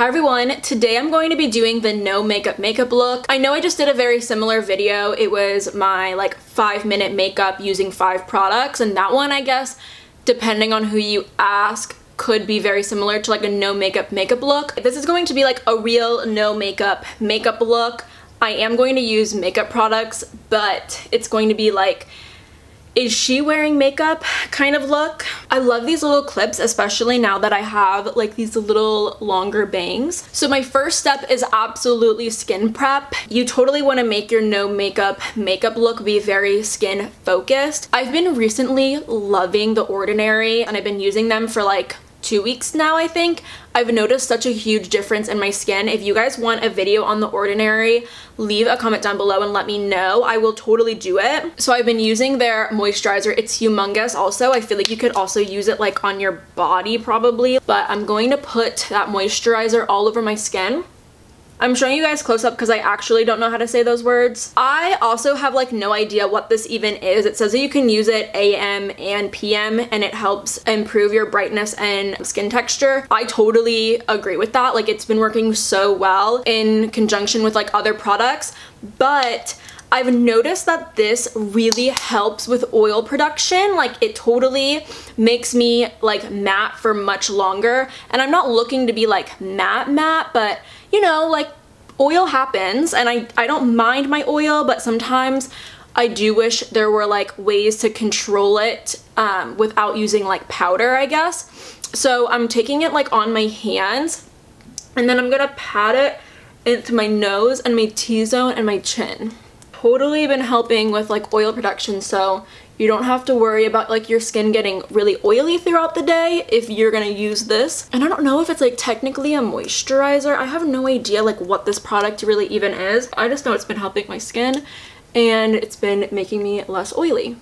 Hi everyone, today I'm going to be doing the no makeup makeup look. I know I just did a very similar video. It was my like five minute makeup using five products and that one I guess, depending on who you ask, could be very similar to like a no makeup makeup look. This is going to be like a real no makeup makeup look. I am going to use makeup products, but it's going to be like is she wearing makeup kind of look. I love these little clips, especially now that I have like these little longer bangs. So my first step is absolutely skin prep. You totally want to make your no makeup makeup look be very skin focused. I've been recently loving The Ordinary and I've been using them for like two weeks now I think I've noticed such a huge difference in my skin. If you guys want a video on the ordinary leave a comment down below and let me know. I will totally do it. So I've been using their moisturizer. It's humongous also. I feel like you could also use it like on your body probably but I'm going to put that moisturizer all over my skin I'm showing you guys close up because I actually don't know how to say those words. I also have like no idea what this even is. It says that you can use it AM and PM and it helps improve your brightness and skin texture. I totally agree with that. Like it's been working so well in conjunction with like other products, but I've noticed that this really helps with oil production. Like it totally makes me like matte for much longer. And I'm not looking to be like matte matte, but you know, like oil happens and I, I don't mind my oil, but sometimes I do wish there were like ways to control it um, without using like powder, I guess. So I'm taking it like on my hands and then I'm gonna pat it into my nose and my T-zone and my chin. Totally been helping with like oil production so you don't have to worry about like your skin getting really oily throughout the day if you're gonna use this. And I don't know if it's like technically a moisturizer. I have no idea like what this product really even is. I just know it's been helping my skin and it's been making me less oily.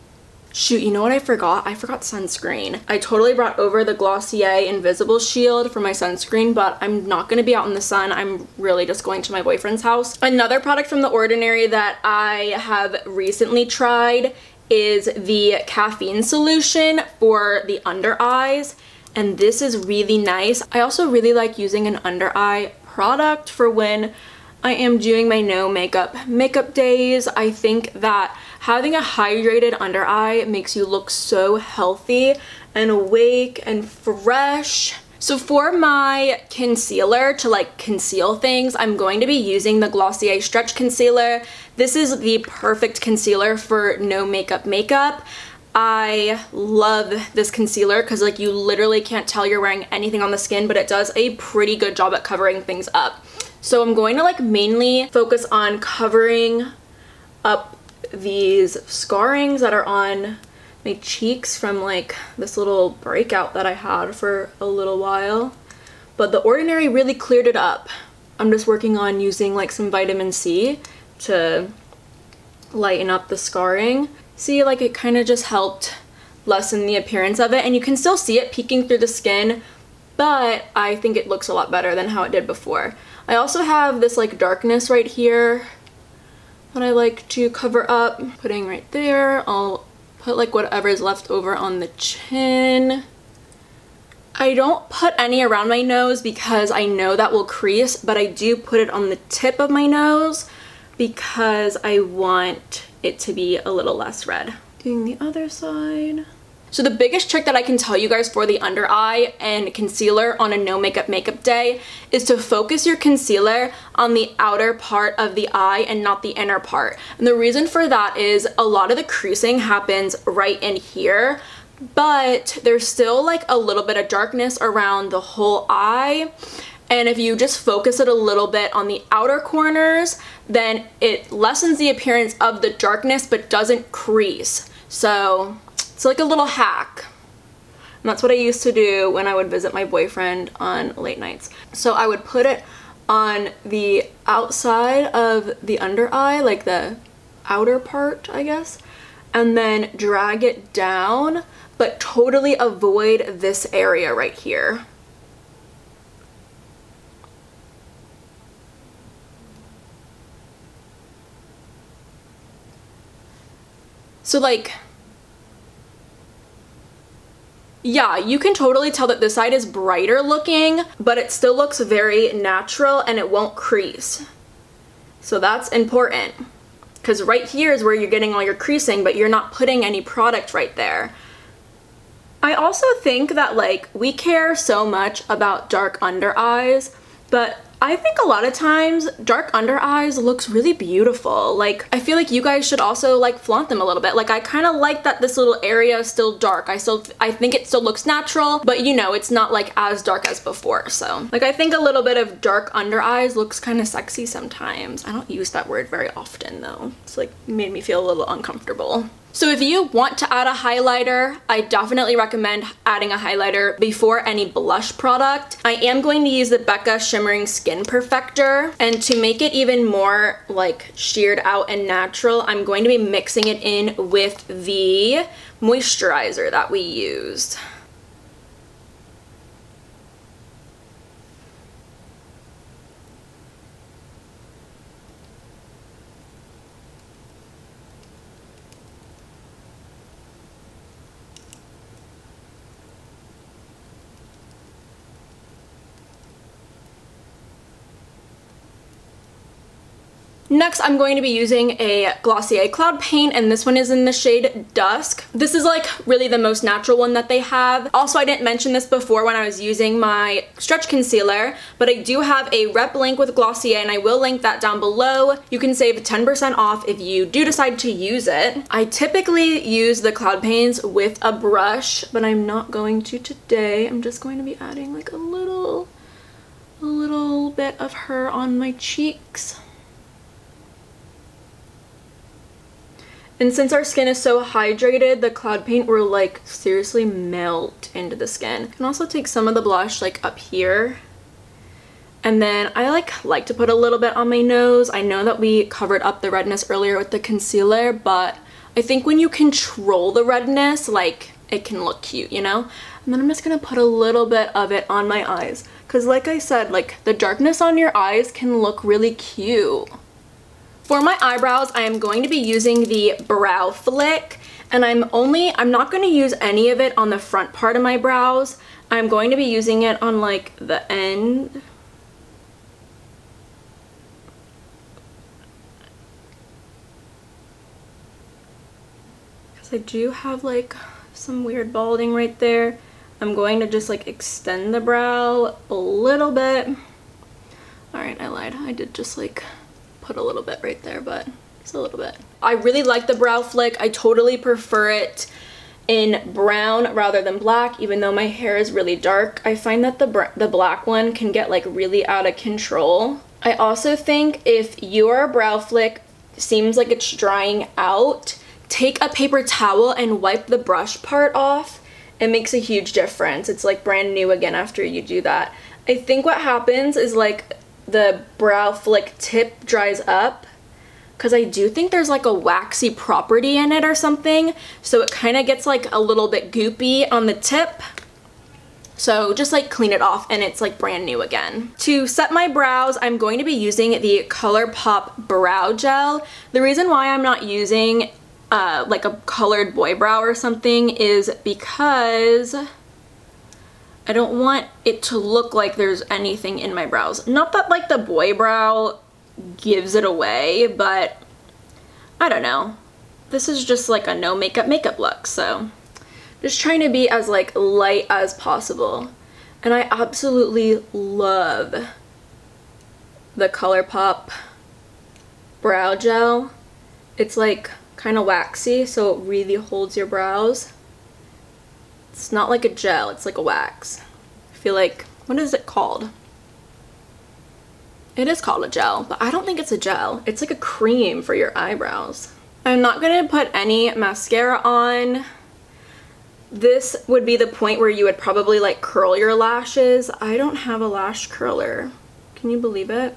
Shoot, you know what I forgot? I forgot sunscreen. I totally brought over the Glossier Invisible Shield for my sunscreen, but I'm not going to be out in the sun. I'm really just going to my boyfriend's house. Another product from The Ordinary that I have recently tried is the caffeine solution for the under eyes and this is really nice. I also really like using an under eye product for when I am doing my no makeup makeup days. I think that having a hydrated under eye makes you look so healthy and awake and fresh so for my concealer to like conceal things, I'm going to be using the Glossier Stretch Concealer. This is the perfect concealer for no makeup makeup. I love this concealer because like you literally can't tell you're wearing anything on the skin, but it does a pretty good job at covering things up. So I'm going to like mainly focus on covering up these scarrings that are on my cheeks from like this little breakout that I had for a little while. But The Ordinary really cleared it up. I'm just working on using like some vitamin C to lighten up the scarring. See, like it kind of just helped lessen the appearance of it and you can still see it peeking through the skin but I think it looks a lot better than how it did before. I also have this like darkness right here that I like to cover up, putting right there. I'll put like whatever is left over on the chin. I don't put any around my nose because I know that will crease, but I do put it on the tip of my nose because I want it to be a little less red. Doing the other side. So the biggest trick that I can tell you guys for the under eye and concealer on a no makeup makeup day is to focus your concealer on the outer part of the eye and not the inner part. And the reason for that is a lot of the creasing happens right in here but there's still like a little bit of darkness around the whole eye and if you just focus it a little bit on the outer corners then it lessens the appearance of the darkness but doesn't crease so it's like a little hack. And that's what I used to do when I would visit my boyfriend on late nights. So I would put it on the outside of the under eye, like the outer part, I guess, and then drag it down, but totally avoid this area right here. So like yeah, you can totally tell that this side is brighter looking, but it still looks very natural and it won't crease. So that's important because right here is where you're getting all your creasing, but you're not putting any product right there. I also think that like we care so much about dark under eyes, but I think a lot of times dark under eyes looks really beautiful. Like I feel like you guys should also like flaunt them a little bit. Like I kind of like that this little area is still dark. I still I think it still looks natural, but you know, it's not like as dark as before. So like I think a little bit of dark under eyes looks kind of sexy sometimes. I don't use that word very often though. It's like made me feel a little uncomfortable. So if you want to add a highlighter, I definitely recommend adding a highlighter before any blush product. I am going to use the Becca Shimmering Skin Perfector and to make it even more like sheared out and natural, I'm going to be mixing it in with the moisturizer that we used. Next, I'm going to be using a Glossier Cloud Paint, and this one is in the shade Dusk. This is like really the most natural one that they have. Also, I didn't mention this before when I was using my stretch concealer, but I do have a rep link with Glossier, and I will link that down below. You can save 10% off if you do decide to use it. I typically use the Cloud Paints with a brush, but I'm not going to today. I'm just going to be adding like a little, a little bit of her on my cheeks. And since our skin is so hydrated, the cloud paint will like seriously melt into the skin. You can also take some of the blush like up here. And then I like like to put a little bit on my nose. I know that we covered up the redness earlier with the concealer, but I think when you control the redness, like it can look cute, you know? And then I'm just gonna put a little bit of it on my eyes. Cause like I said, like the darkness on your eyes can look really cute. For my eyebrows, I am going to be using the Brow Flick and I'm only, I'm not going to use any of it on the front part of my brows. I'm going to be using it on like the end. Because I do have like some weird balding right there. I'm going to just like extend the brow a little bit. Alright, I lied. I did just like put a little bit right there, but it's a little bit. I really like the brow flick. I totally prefer it in brown rather than black, even though my hair is really dark. I find that the, the black one can get like really out of control. I also think if your brow flick seems like it's drying out, take a paper towel and wipe the brush part off. It makes a huge difference. It's like brand new again after you do that. I think what happens is like the brow flick tip dries up because I do think there's like a waxy property in it or something so it kind of gets like a little bit goopy on the tip so just like clean it off and it's like brand new again. To set my brows, I'm going to be using the ColourPop Brow Gel. The reason why I'm not using uh, like a colored boy brow or something is because I don't want it to look like there's anything in my brows. Not that like the boy brow gives it away, but I don't know. This is just like a no makeup makeup look, so just trying to be as like light as possible. And I absolutely love the ColourPop brow gel. It's like kind of waxy, so it really holds your brows. It's not like a gel, it's like a wax. I feel like, what is it called? It is called a gel, but I don't think it's a gel. It's like a cream for your eyebrows. I'm not going to put any mascara on. This would be the point where you would probably like curl your lashes. I don't have a lash curler. Can you believe it?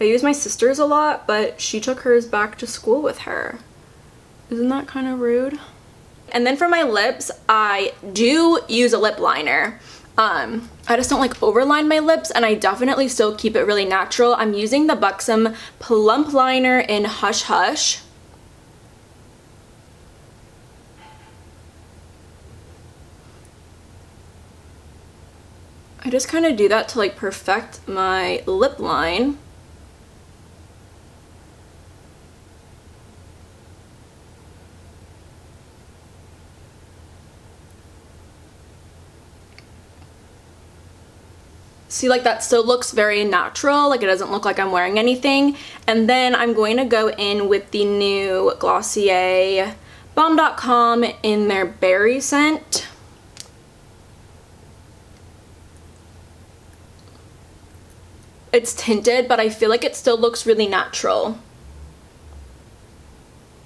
I use my sister's a lot, but she took hers back to school with her. Isn't that kind of rude? And then for my lips, I do use a lip liner. Um, I just don't like overline my lips and I definitely still keep it really natural. I'm using the Buxom Plump Liner in Hush Hush. I just kind of do that to like perfect my lip line. See, like that still looks very natural, like it doesn't look like I'm wearing anything. And then I'm going to go in with the new Glossier Balm Dotcom in their berry scent. It's tinted, but I feel like it still looks really natural.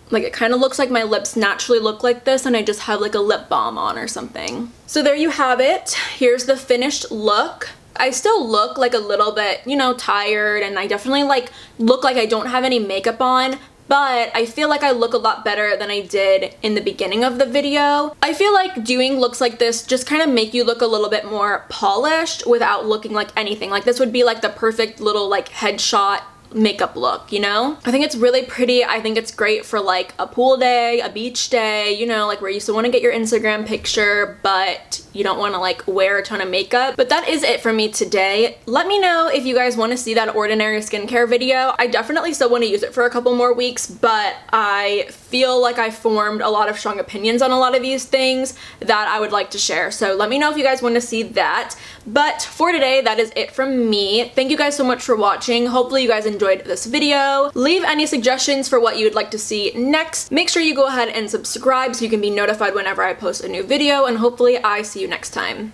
Like it kind of looks like my lips naturally look like this and I just have like a lip balm on or something. So there you have it. Here's the finished look. I still look like a little bit, you know, tired and I definitely like look like I don't have any makeup on, but I feel like I look a lot better than I did in the beginning of the video. I feel like doing looks like this just kind of make you look a little bit more polished without looking like anything. Like this would be like the perfect little like headshot makeup look, you know? I think it's really pretty. I think it's great for like a pool day, a beach day, you know, like where you still want to get your Instagram picture, but you don't want to like wear a ton of makeup. But that is it for me today. Let me know if you guys want to see that ordinary skincare video. I definitely still want to use it for a couple more weeks, but I feel like I formed a lot of strong opinions on a lot of these things that I would like to share. So let me know if you guys want to see that. But for today, that is it from me. Thank you guys so much for watching. Hopefully you guys enjoyed this video. Leave any suggestions for what you would like to see next. Make sure you go ahead and subscribe so you can be notified whenever I post a new video and hopefully I see you next time.